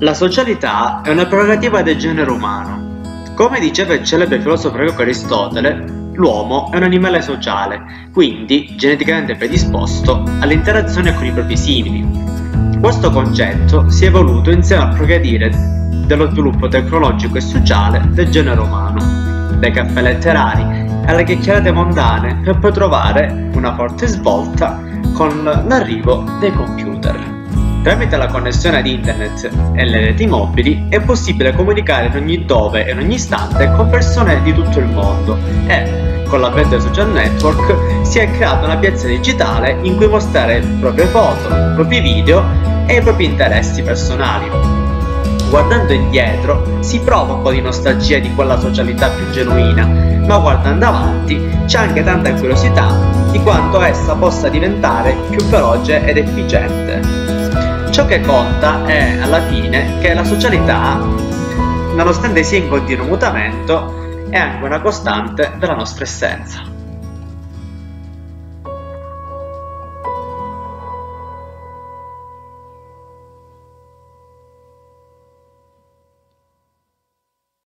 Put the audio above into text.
La socialità è una prerogativa del genere umano. Come diceva il celebre filosofo greco Aristotele, l'uomo è un animale sociale, quindi geneticamente predisposto all'interazione con i propri simili. Questo concetto si è evoluto insieme al progredire dello sviluppo tecnologico e sociale del genere umano, dai caffè letterari alle chiacchierate mondane per poi trovare una forte svolta con l'arrivo dei computer. Tramite la connessione ad internet e le reti mobili è possibile comunicare in ogni dove e in ogni istante con persone di tutto il mondo e, con l'avvento dei social network, si è creata una piazza digitale in cui mostrare le proprie foto, i propri video e i propri interessi personali. Guardando indietro si prova un po' di nostalgia di quella socialità più genuina, ma guardando avanti c'è anche tanta curiosità di quanto essa possa diventare più veloce ed efficiente. Ciò che conta è alla fine che la socialità, nonostante sia in continuo mutamento, è anche una costante della nostra essenza.